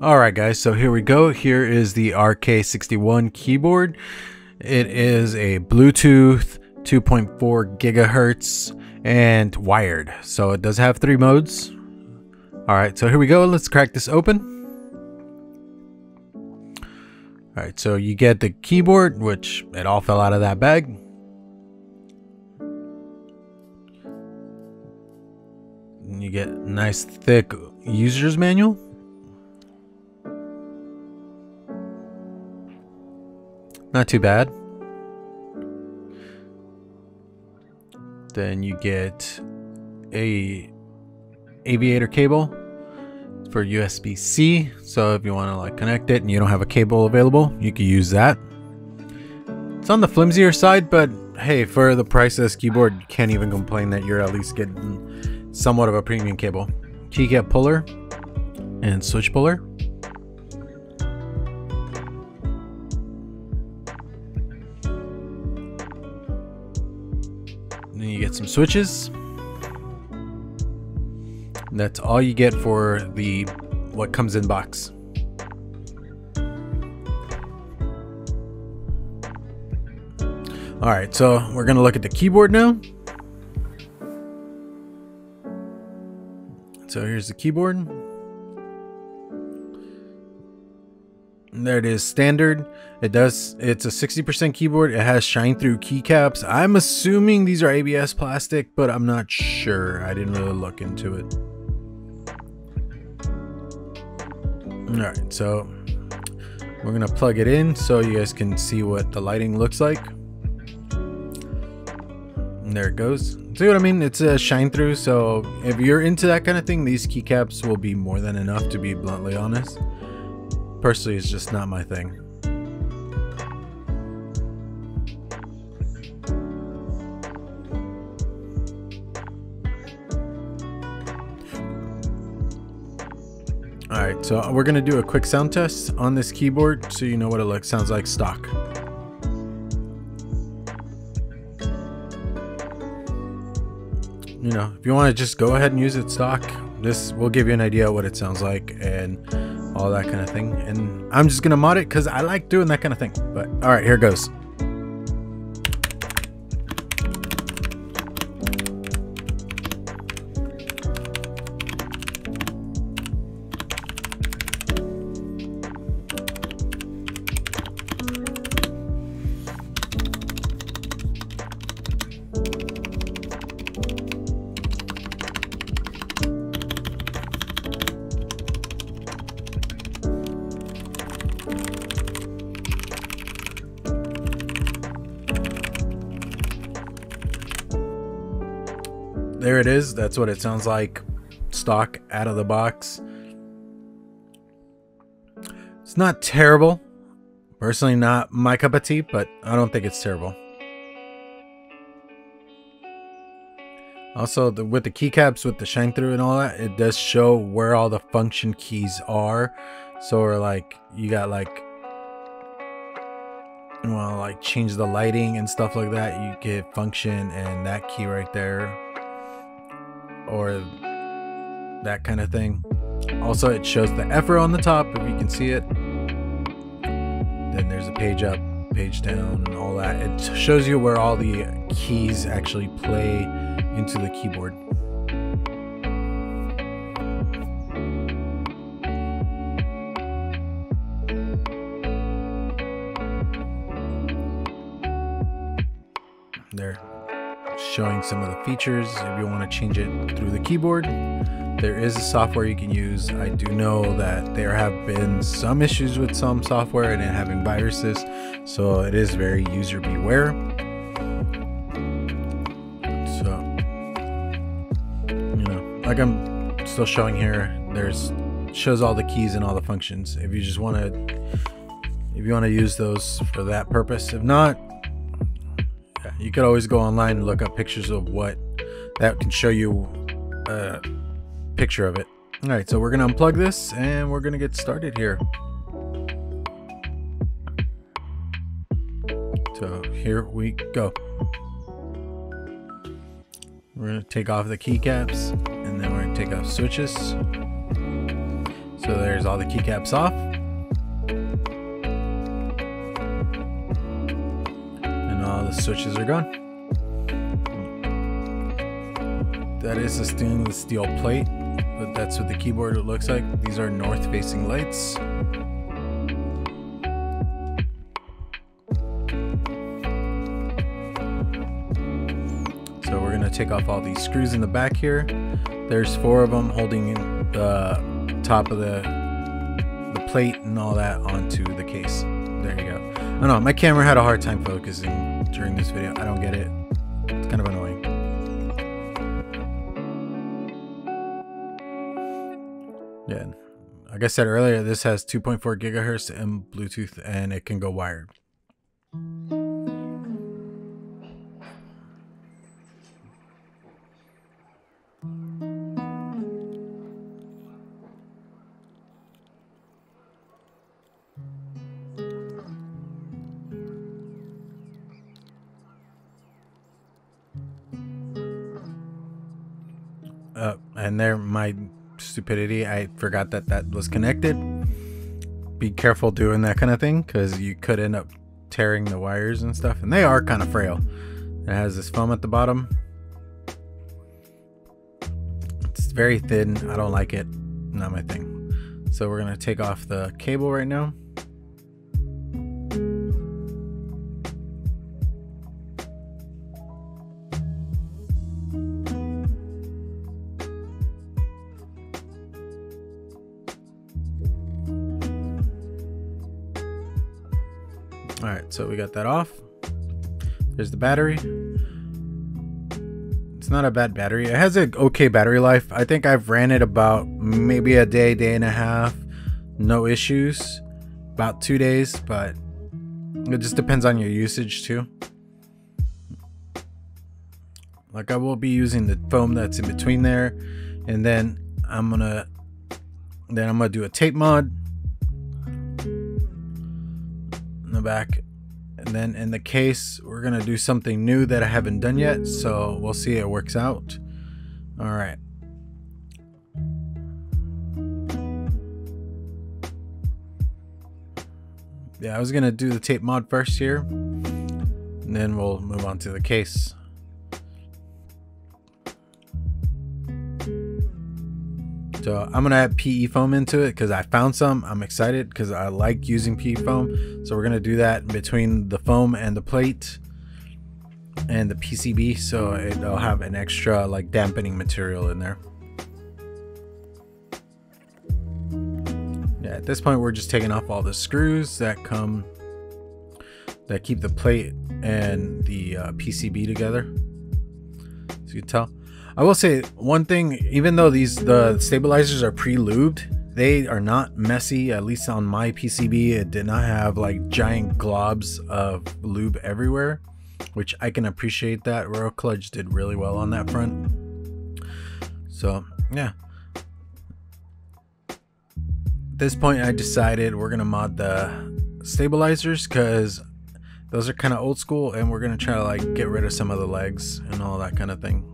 Alright guys, so here we go. Here is the RK61 keyboard. It is a Bluetooth 2.4 gigahertz and wired. So it does have three modes. Alright, so here we go. Let's crack this open. Alright, so you get the keyboard, which it all fell out of that bag. You get nice thick user's manual. Not too bad. Then you get a aviator cable for USB-C. So if you want to like connect it and you don't have a cable available, you can use that. It's on the flimsier side, but hey, for the price of this keyboard, you can't even complain that you're at least getting somewhat of a premium cable. Keycap puller and switch puller. Some switches. That's all you get for the what comes in box. All right, so we're gonna look at the keyboard now. So here's the keyboard. There it is, standard. It does. It's a 60% keyboard. It has shine through keycaps. I'm assuming these are ABS plastic, but I'm not sure. I didn't really look into it. All right, so we're gonna plug it in so you guys can see what the lighting looks like. And there it goes. See what I mean? It's a shine through, so if you're into that kind of thing, these keycaps will be more than enough to be bluntly honest. Personally, it's just not my thing. Alright, so we're going to do a quick sound test on this keyboard so you know what it looks sounds like stock. You know, if you want to just go ahead and use it stock, this will give you an idea what it sounds like and all that kind of thing. And I'm just going to mod it because I like doing that kind of thing. But alright, here goes. There it is. That's what it sounds like stock out of the box. It's not terrible. Personally, not my cup of tea, but I don't think it's terrible. Also, the, with the keycaps, with the shine through and all that, it does show where all the function keys are. So, like, you got like, to like change the lighting and stuff like that. You get function and that key right there or that kind of thing. Also, it shows the effort on the top if you can see it. Then there's a page up, page down, and all that. It shows you where all the keys actually play into the keyboard. Showing some of the features. If you want to change it through the keyboard there is a software you can use. I do know that there have been some issues with some software and having viruses so it is very user beware. So you know like i'm still showing here there's shows all the keys and all the functions. If you just want to if you want to use those for that purpose if not you could always go online and look up pictures of what that can show you a picture of it. All right, so we're gonna unplug this and we're gonna get started here. So here we go. We're gonna take off the keycaps and then we're gonna take off switches. So there's all the keycaps off. Switches are gone. That is a stainless steel plate, but that's what the keyboard looks like. These are north facing lights. So we're gonna take off all these screws in the back here. There's four of them holding the top of the the plate and all that onto the case. There you go. I don't know, my camera had a hard time focusing during this video. I don't get it. It's kind of annoying. Yeah, like I said earlier, this has 2.4 gigahertz and Bluetooth, and it can go wired. Uh, and there, my stupidity, I forgot that that was connected. Be careful doing that kind of thing because you could end up tearing the wires and stuff. And they are kind of frail. It has this foam at the bottom. It's very thin. I don't like it. Not my thing. So we're to take off the cable right now. All right, so we got that off. There's the battery. It's not a bad battery. It has an okay battery life. I think I've ran it about maybe a day, day and a half. No issues. About two days, but it just depends on your usage too. Like I will be using the foam that's in between there. And then I'm gonna then I'm gonna do a tape mod the back. And then in the case we're gonna do something new that I haven't done yet so we'll see it works out. All right. Yeah I was gonna do the tape mod first here and then we'll move on to the case So I'm gonna add PE foam into it because I found some. I'm excited because I like using PE foam. So we're gonna do that between the foam and the plate and the PCB, so it'll have an extra like dampening material in there. Yeah, at this point we're just taking off all the screws that come that keep the plate and the uh, PCB together. As you can tell. I will say one thing, even though these the stabilizers are pre-lubed, they are not messy, at least on my PCB. It did not have like giant globs of lube everywhere, which I can appreciate that. Royal Kludge did really well on that front. So yeah. At this point I decided we're gonna mod the stabilizers because those are kind of old school and we're gonna try to like get rid of some of the legs and all that kind of thing.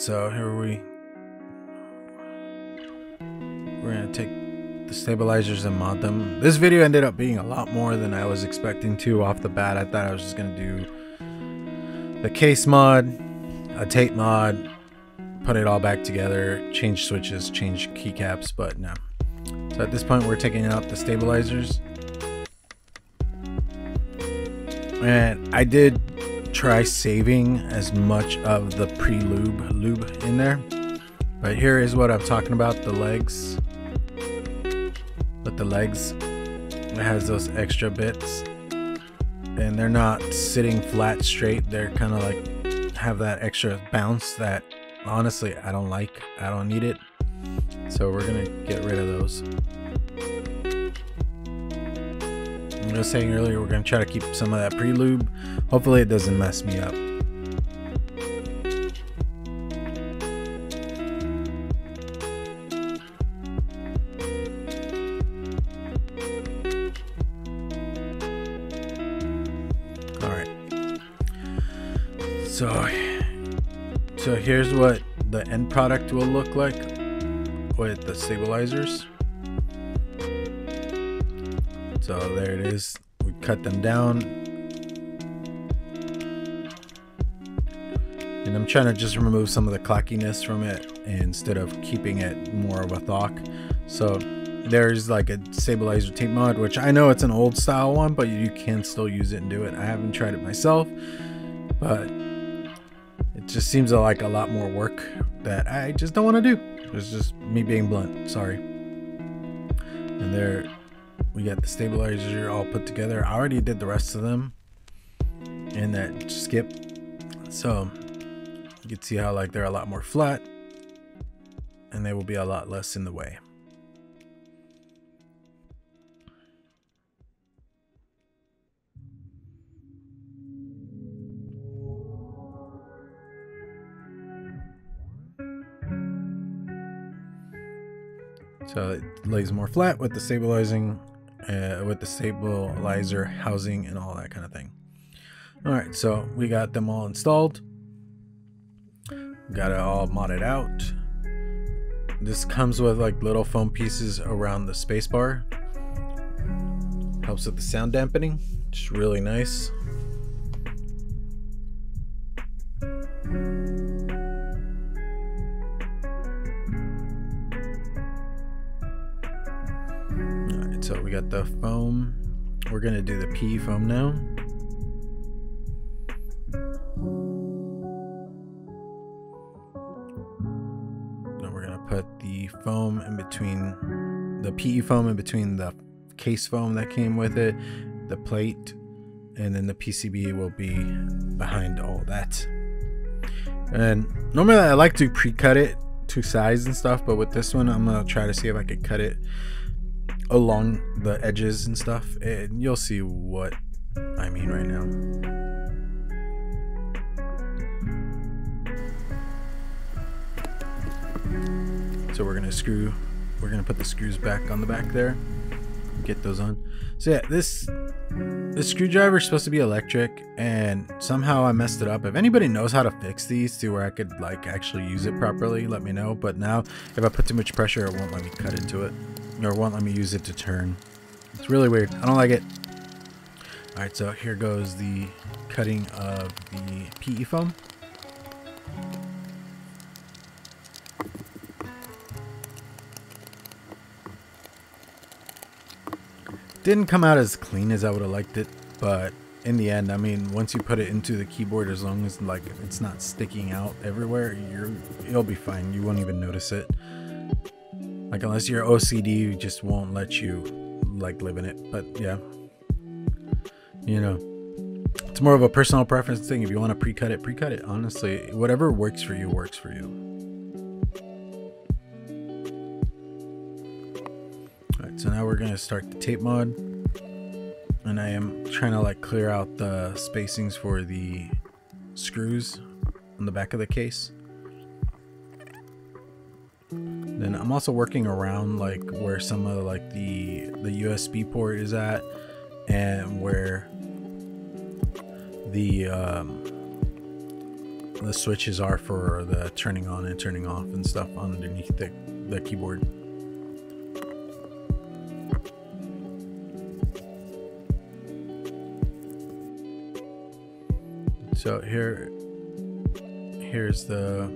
So uh, here we we're gonna take the stabilizers and mod them. This video ended up being a lot more than I was expecting to off the bat. I thought I was just gonna do the case mod, a tape mod, put it all back together, change switches, change keycaps, but no. So at this point we're taking out the stabilizers. And I did try saving as much of the pre-lube lube in there. But here is what I'm talking about, the legs. But the legs, it has those extra bits. And they're not sitting flat straight. They're kind of like, have that extra bounce that honestly I don't like. I don't need it. So we're gonna get rid of those. I was saying earlier, we're gonna try to keep some of that pre-lube. Hopefully it doesn't mess me up. Alright. So so here's what the end product will look like with the stabilizers. There it is. We cut them down. And I'm trying to just remove some of the clackiness from it instead of keeping it more of a thock. So there's like a stabilizer tape mod, which I know it's an old style one, but you can still use it and do it. I haven't tried it myself, but it just seems like a lot more work that I just don't want to do. It's just me being blunt. Sorry. And there we got the stabilizer all put together. I already did the rest of them in that skip. So you can see how like they're a lot more flat and they will be a lot less in the way. So it lays more flat with the stabilizing, uh, with the stabilizer housing and all that kind of thing. All right, so we got them all installed. Got it all modded out. This comes with like little foam pieces around the spacebar. Helps with the sound dampening. It's really nice. Foam. We're gonna do the PE foam now. Now we're gonna put the foam in between the PE foam in between the case foam that came with it, the plate, and then the PCB will be behind all that. And normally I like to pre-cut it to size and stuff, but with this one I'm gonna try to see if I could cut it along the edges and stuff. And you'll see what I mean right now. So we're gonna screw, we're gonna put the screws back on the back there, get those on. So yeah, this this screwdriver is supposed to be electric, and somehow I messed it up. If anybody knows how to fix these to where I could like actually use it properly, let me know. But now, if I put too much pressure, it won't let me cut into it, or won't let me use it to turn. It's really weird. I don't like it. All right, so here goes the cutting of the PE foam. Didn't come out as clean as I would have liked it, but in the end, I mean, once you put it into the keyboard, as long as like it's not sticking out everywhere, you're it'll be fine. You won't even notice it. Like unless you're OCD, just won't let you like live in it. But yeah, you know, it's more of a personal preference thing. If you want to pre-cut it, pre-cut it. Honestly, whatever works for you works for you. All right, so now we're going to start the tape mod. And I am trying to like clear out the spacings for the screws on the back of the case. Then I'm also working around like where some of like the the USB port is at and where the um, the switches are for the turning on and turning off and stuff underneath the, the keyboard. So here, here's the,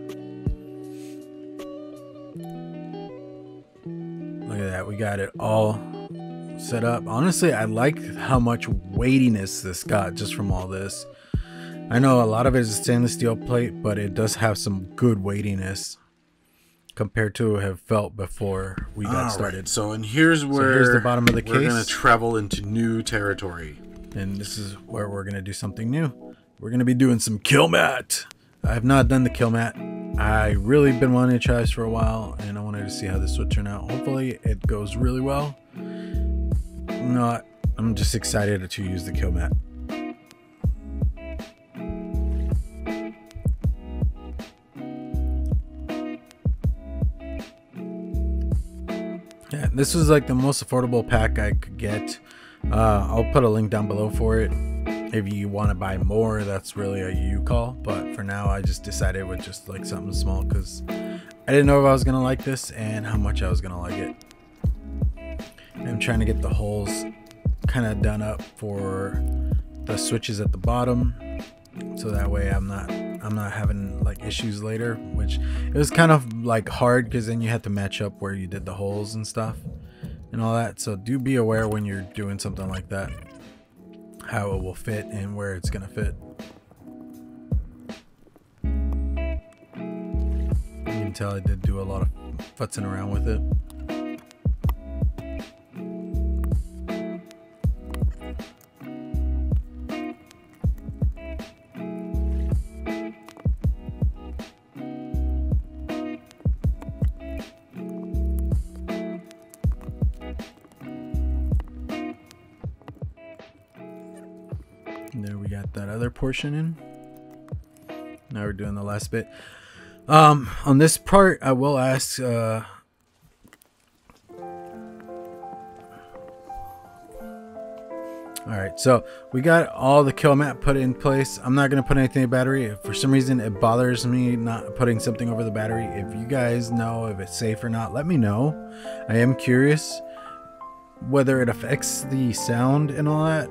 look at that. We got it all set up. Honestly, I like how much weightiness this got just from all this. I know a lot of it is stainless steel plate, but it does have some good weightiness compared to have felt before we got started. Right. So, and here's where so here's the bottom of the case. We're gonna travel into new territory, and this is where we're gonna do something new we're gonna be doing some Kilmat. I have not done the Kilmat. I really been wanting to try this for a while, and I wanted to see how this would turn out. Hopefully, it goes really well. Not, I'm just excited to use the Kilmat. Yeah, this was like the most affordable pack I could get. Uh, I'll put a link down below for it if you want to buy more, that's really a you call. But for now, I just decided with just like something small because I didn't know if I was gonna like this and how much I was gonna like it. I'm trying to get the holes kind of done up for the switches at the bottom so that way I'm not I'm not having like issues later which it was kind of like hard because then you had to match up where you did the holes and stuff and all that so do be aware when you're doing something like that how it will fit and where it's gonna fit. You can tell I did do a lot of futzing around with it there we got that other portion in. Now we're doing the last bit. Um, on this part, I will ask, uh, All right, so we got all the Kilmat put in place. I'm not gonna put anything in battery. If for some reason it bothers me not putting something over the battery, if you guys know if it's safe or not, let me know. I am curious whether it affects the sound and all that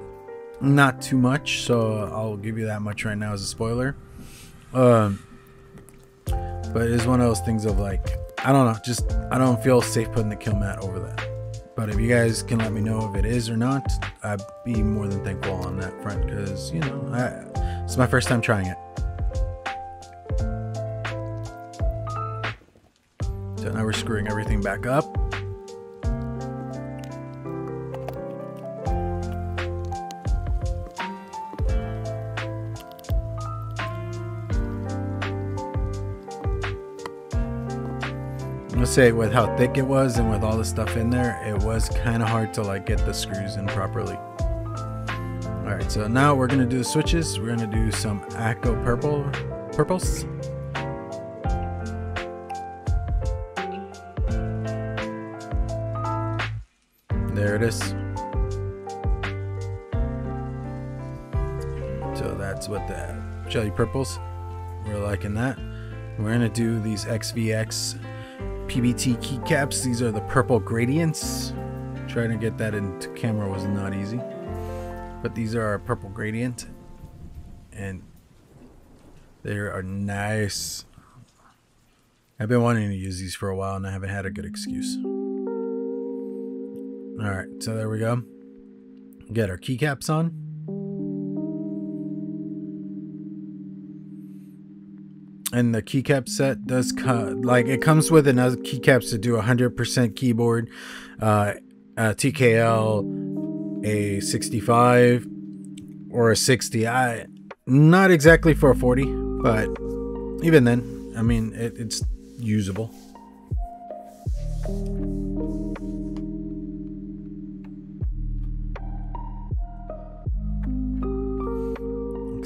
not too much so i'll give you that much right now as a spoiler. Um but it's one of those things of like i don't know just i don't feel safe putting the Kilmat over that. But if you guys can let me know if it is or not i'd be more than thankful on that front because you know I, it's my first time trying it. So now we're screwing everything back up say with how thick it was and with all the stuff in there, it was kind of hard to like get the screws in properly. All right, so now we're gonna do the switches. We're gonna do some Akko purple, purples. There it is. So that's what the jelly purples. We're liking that. We're gonna do these XVX PBT keycaps. These are the purple gradients. Trying to get that into camera was not easy. But these are our purple gradient. And they are nice. I've been wanting to use these for a while and I haven't had a good excuse. Alright, so there we go. Get our keycaps on. And the keycap set does come like it comes with another keycaps to do 100% keyboard uh, a TKL a 65 or a 60 I not exactly for a 40 but even then I mean it, it's usable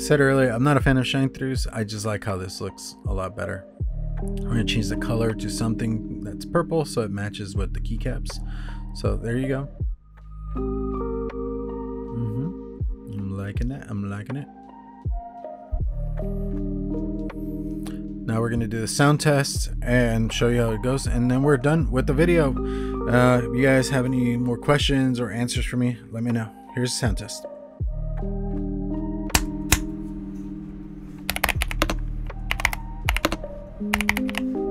said earlier, I'm not a fan of shine throughs. I just like how this looks a lot better. I'm to change the color to something that's purple so it matches with the keycaps. So there you go. Mm -hmm. I'm liking that. I'm liking it. Now we're to do the sound test and show you how it goes. And then we're done with the video. Uh, if you guys have any more questions or answers for me, let me know. Here's the sound test. Música